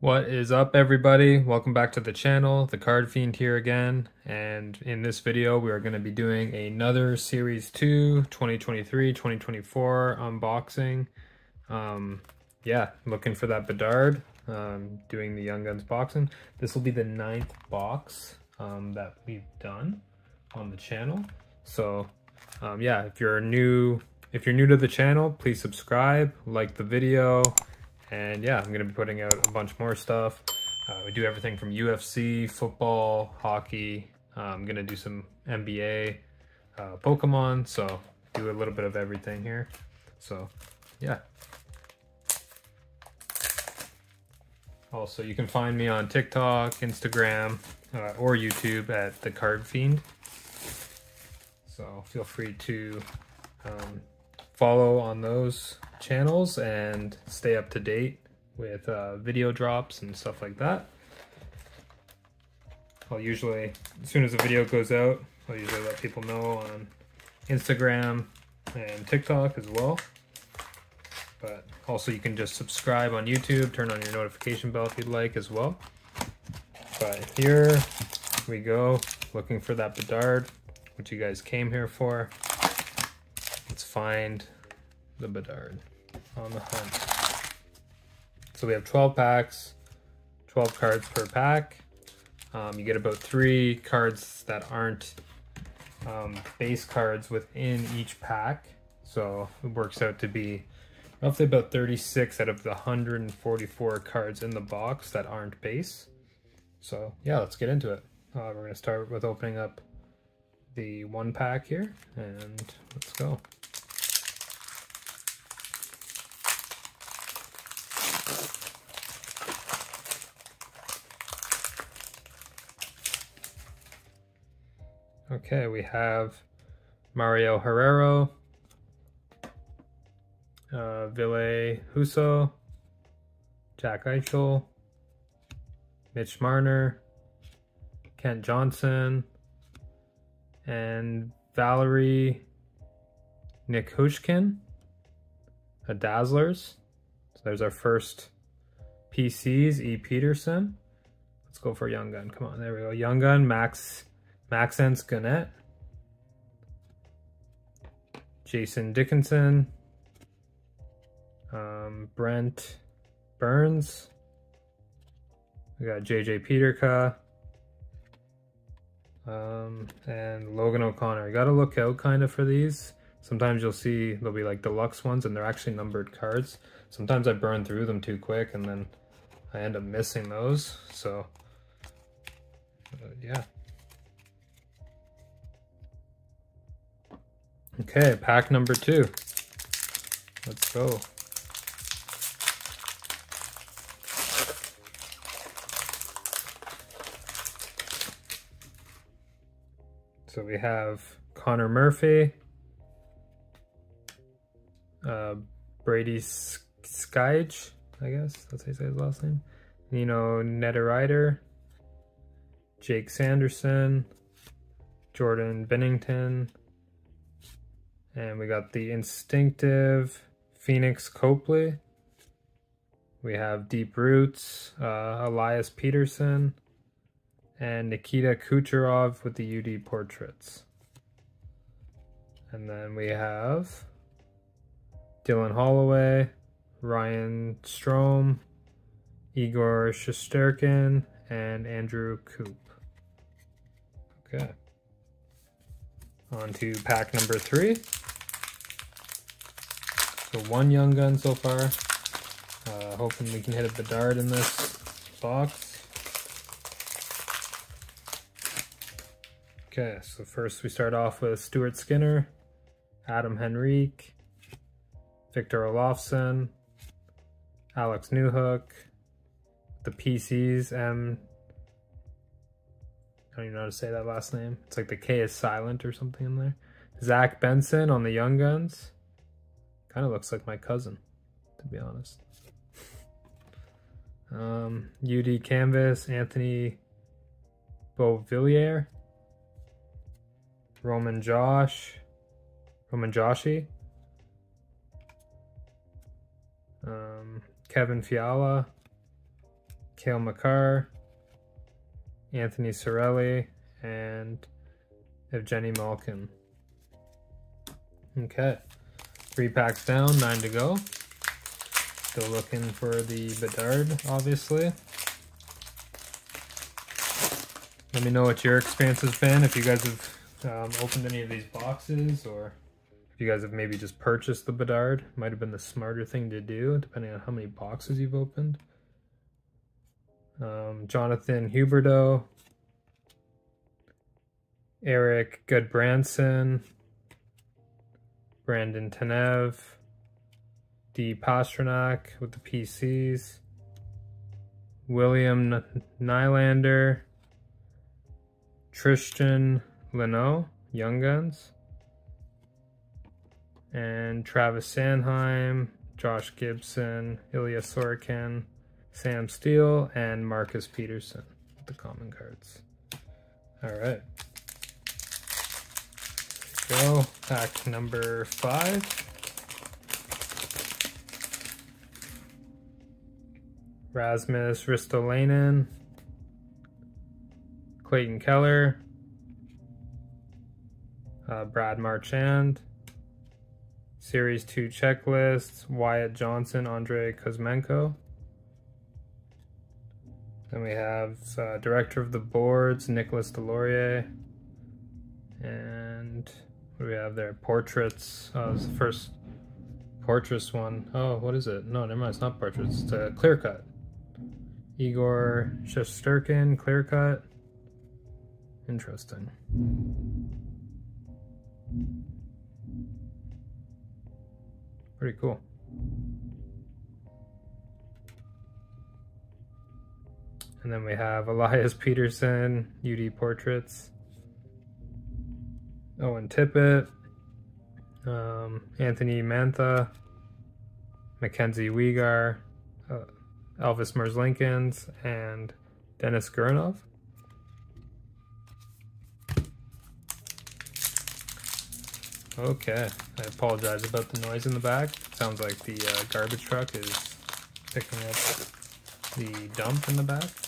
What is up everybody? Welcome back to the channel, The Card Fiend here again, and in this video we are going to be doing another Series 2 2023-2024 unboxing. Um, yeah, looking for that Bedard, um, doing the Young Guns boxing. This will be the ninth box um, that we've done on the channel. So um, yeah, if you're new, if you're new to the channel, please subscribe, like the video, and yeah, I'm going to be putting out a bunch more stuff. Uh, we do everything from UFC, football, hockey. Uh, I'm going to do some NBA, uh, Pokemon. So do a little bit of everything here. So yeah. Also, you can find me on TikTok, Instagram, uh, or YouTube at The Card Fiend. So feel free to um, follow on those channels and stay up to date with uh, video drops and stuff like that. I'll usually, as soon as a video goes out, I'll usually let people know on Instagram and TikTok as well. But also you can just subscribe on YouTube, turn on your notification bell if you'd like as well. But here we go, looking for that Bedard, which you guys came here for. Let's find the Bedard on the hunt. So we have 12 packs, 12 cards per pack. Um, you get about three cards that aren't um, base cards within each pack. So it works out to be roughly about 36 out of the 144 cards in the box that aren't base. So yeah, let's get into it. Uh, we're going to start with opening up the one pack here and let's go. Okay, we have Mario Herrero, uh, Ville Husso, Jack Eichel, Mitch Marner, Kent Johnson, and Valeri Nichushkin, a Dazzlers. So there's our first PCs, E. Pettersson. Let's go for Young Gun. Come on, there we go. Young Gun, Max Maxence Guenette, Jason Dickinson, um, Brent Burns, we got JJ Peterka, um, and Logan O'Connor. You gotta look out kind of for these. Sometimes you'll see there'll be like deluxe ones and they're actually numbered cards. Sometimes I burn through them too quick and then I end up missing those. So, uh, yeah. Okay, pack number two. Let's go. So we have Connor Murphy, uh, Brady Skage, I guess that's how you say his last name. Nino Niederreiter, Jake Sanderson, Jordan Binnington, and we got the instinctive Phoenix Copley. We have Deep Roots, uh, Elias Pettersson, and Nikita Kucherov with the UD portraits. And then we have Dylan Holloway, Ryan Strome, Igor Shesterkin, and Andrew Coop. Okay. On to pack number three. So one young gun so far. Uh, hoping we can hit a Bedard in this box. Okay, so first we start off with Stuart Skinner, Adam Henrique, Victor Olofsson, Alex Newhook, the PCs, M. I don't even know how to say that last name. It's like the K is silent or something in there. Zach Benson on the Young Guns. Kind of looks like my cousin, to be honest. um, UD Canvas, Anthony Beauvillier, Roman Josh, Roman Joshi, um, Kevin Fiala, Cale Makar, Anthony Cirelli, and Evgeny Malkin. Okay, three packs down, nine to go. Still looking for the Bedard, obviously. Let me know what your experience has been, if you guys have um, opened any of these boxes, or if you guys have maybe just purchased the Bedard. Might have been the smarter thing to do, depending on how many boxes you've opened. Um, Jonathan Huberdeau, Erik Gudbranson, Brandon Tanev, D. Pastrnak with the PCs, William Nylander, Tristan Luneau, Young Guns, and Travis Sanheim, Josh Gibson, Ilya Sorokin, Sam Steel, and Marcus Pettersson with the common cards. All right. Go, pack number five. Rasmus Ristolainen, Clayton Keller, uh, Brad Marchand, Series 2 checklist, Wyatt Johnston, Andrei Kuzmenko. Then we have uh, Director of the Boards, Nicholas Deslauriers. And we have there? Portraits. Oh, it's the first portraits one. Oh, what is it? No, never mind. It's not portraits. It's a clear cut. Igor Shesterkin, clear cut. Interesting. Pretty cool. And then we have Elias Pettersson, UD Portraits. Owen Tippett, um, Anthony Mantha, Mackenzie Weegar, uh, Elvis Merzlikins, and Dennis Gurnov. Okay, I apologize about the noise in the back. sounds like the uh, garbage truck is picking up the dump in the back.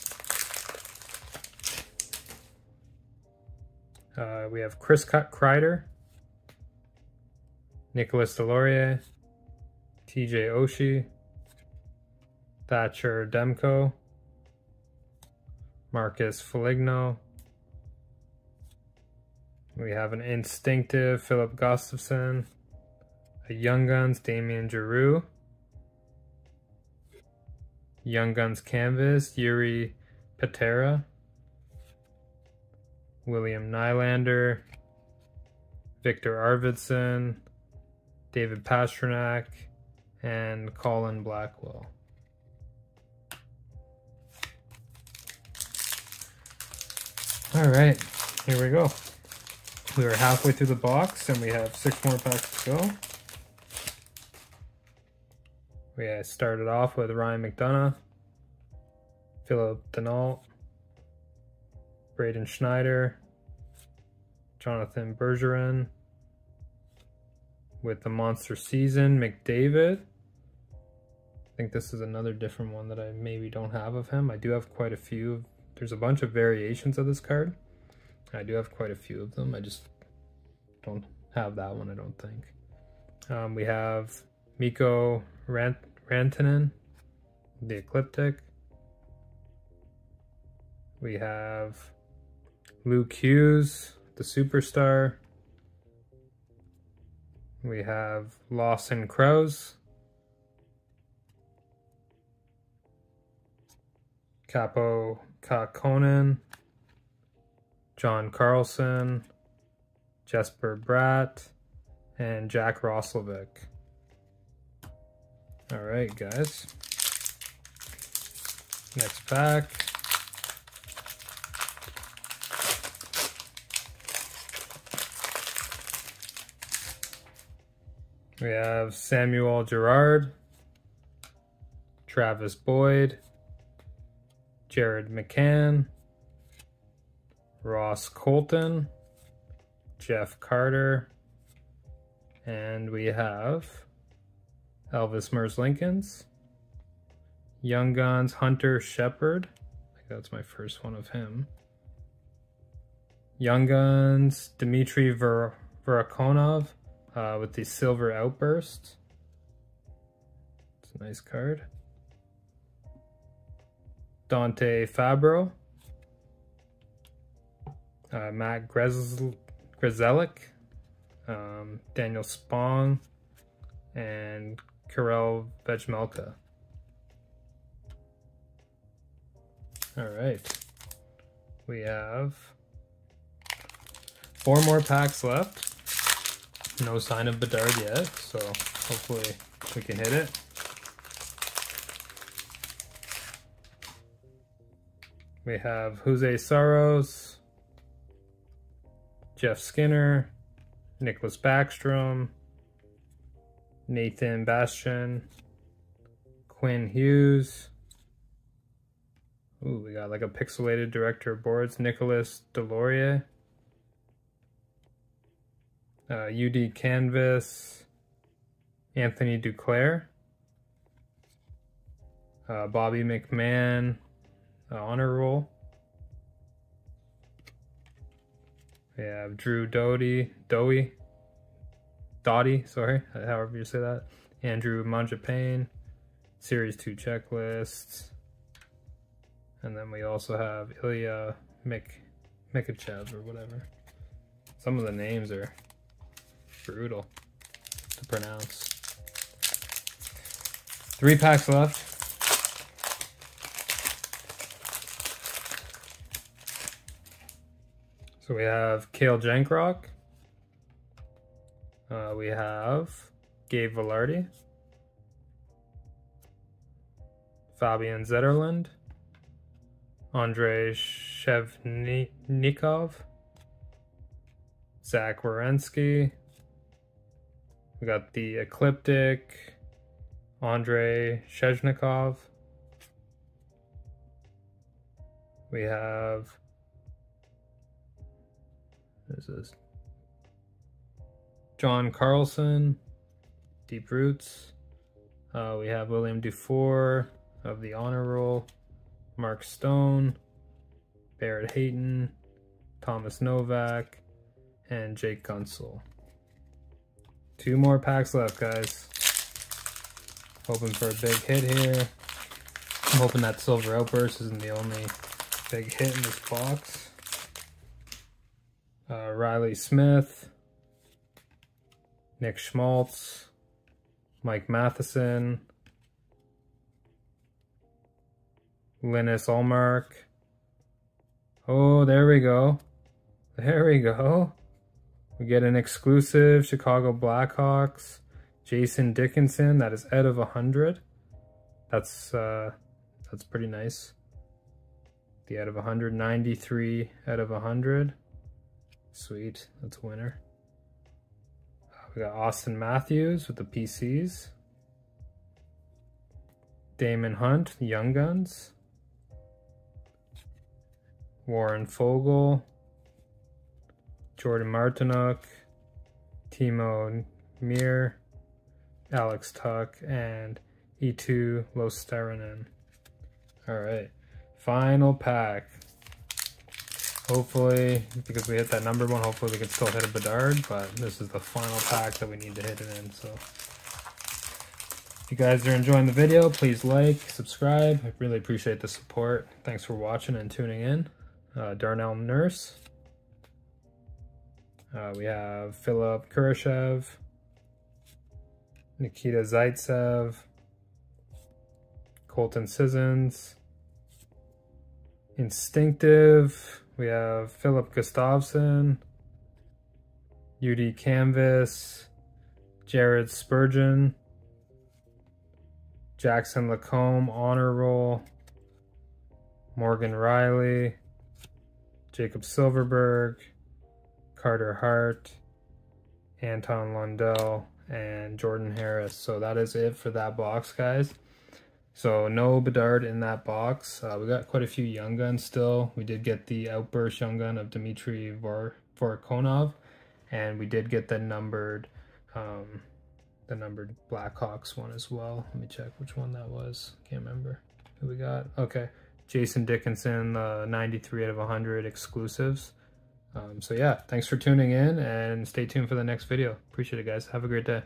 Uh, we have Chris Cut Kreider, Nicholas Deslauriers, TJ Oshie, Thatcher Demko, Marcus Foligno. We have an instinctive Filip Gustavsson, a Young Guns Damian Giroux, Young Guns Canvas Jiri Patera, William Nylander, Viktor Arvidsson, David Pastrnak, and Colin Blackwell. All right, here we go. We are halfway through the box and we have six more packs to go. We started off with Ryan McDonagh, Phillip Danault, Braden Schneider, Jonathan Bergeron, with the Monster Season, McDavid. I think this is another different one that I maybe don't have of him. I do have quite a few there's a bunch of variations of this card. I do have quite a few of them. I just don't have that one, I don't think. Um, we have Mikko Rant Rantanen, the Ecliptic. We have Luke Hughes, the Superstar. We have Lawson Crouse. Kaapo Kahkonen, John Carlson, Jesper Bratt, and Jack Roslovic. All right, guys. Next pack. We have Samuel Girard, Travis Boyd, Jared McCann, Ross Colton, Jeff Carter, and we have Elvis Merzlikins, Young Guns, Hunter Shepard. I think that's my first one of him. Young Guns, Dmitry Ver Vorokonov uh, with the Silver Outburst. It's a nice card. Dante Fabbro. Uh, Matt Grzelcyk. Um, Daniel Sprong. And Karel Vejmelka. All right. We have Four more packs left. No sign of Bedard yet, so hopefully we can hit it. We have Juuse Saros, Jeff Skinner, Nicklas Backstrom, Nathan Bastian, Quinn Hughes. Ooh, we got like a pixelated director of boards, Nicholas Deslauriers uh, UD Canvas, Anthony Duclair, uh, Bobby McMahon, uh, honor roll. We have Drew Doughty, Dowie, Dottie, sorry, however you say that. Andrew Mangiapane, Series 2 checklist. And then we also have Ilya Mik Mikhachev or whatever. Some of the names are brutal to pronounce. Three packs left. So we have Calle Jarnkrok. Uh, we have Gabe Vilardi. Fabian Zetterlund. Andrei Svechnikov. Zach Werenski. We got the Ecliptic, Andrei Svechnikov. We have, this is John Carlson, Deep Roots. Uh, we have William Dufour of the Honor Roll, Mark Stone, Barrett Hayton, Thomas Novak, and Jake Guentzel. Two more packs left, guys. Hoping for a big hit here. I'm hoping that Silver Outburst isn't the only big hit in this box. Uh, Reilly Smith. Nick Schmaltz. Mike Matheson. Linus Ullmark. Oh, there we go. There we go. We get an exclusive Chicago Blackhawks, Jason Dickinson. That is out of 100. That's uh, that's pretty nice. The out of 193 out of 100. Sweet, that's a winner. We got Auston Matthews with the PCs. Daemon Hunt, Young Guns. Warren Foegele, Jordan Martinook, Timo Meier, Alex Tuch, and Eetu Luostarinen. All right, final pack. Hopefully, because we hit that number one, hopefully we can still hit a Bedard, but this is the final pack that we need to hit it in, so. If you guys are enjoying the video, please like, subscribe. I really appreciate the support. Thanks for watching and tuning in. Uh, Darnell Nurse. Uh, we have Philipp Kurashev, Nikita Zaitsev, Colton Sissons, Instinctive, we have Filip Gustavsson, UD Canvas, Jared Spurgeon, Jackson Lacombe, Honor Roll, Morgan Rielly, Jakob Silfverberg, Carter Hart, Anton Lundell, and Jordan Harris. So that is it for that box, guys. So no Bedard in that box. Uh, we got quite a few Young Guns still. We did get the Outburst Young Gun of Dmitry Vor and we did get the numbered, um, the numbered Blackhawks one as well. Let me check which one that was. Can't remember. Who we got? Okay. Jason Dickinson, uh, 93 out of 100 exclusives. Um, so yeah, thanks for tuning in and stay tuned for the next video. Appreciate it, guys. Have a great day.